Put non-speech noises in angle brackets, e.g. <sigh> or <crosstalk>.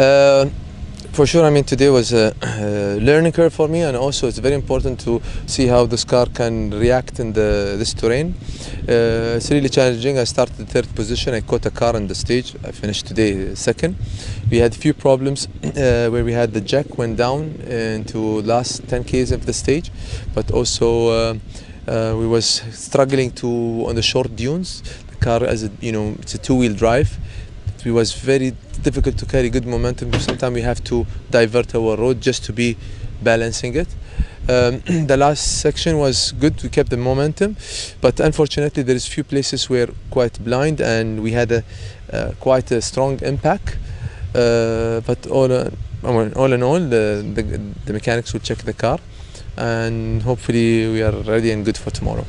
Uh, for sure, I mean, today was a, a learning curve for me, and also it's very important to see how this car can react in the this terrain. Uh, it's really challenging. I started third position. I caught a car on the stage. I finished today second. We had a few problems <clears throat> uh, where we had the jack went down into last 10 k's of the stage, but also uh, uh, we was struggling to on the short dunes. The car, as a, you know, it's a two-wheel drive. It was very difficult to carry good momentum. Sometimes we have to divert our road just to be balancing it. Um, <clears throat> the last section was good. We kept the momentum, but unfortunately, there is few places where quite blind, and we had a uh, quite a strong impact. Uh, but all, uh, all in all, the, the, the mechanics will check the car, and hopefully we are ready and good for tomorrow.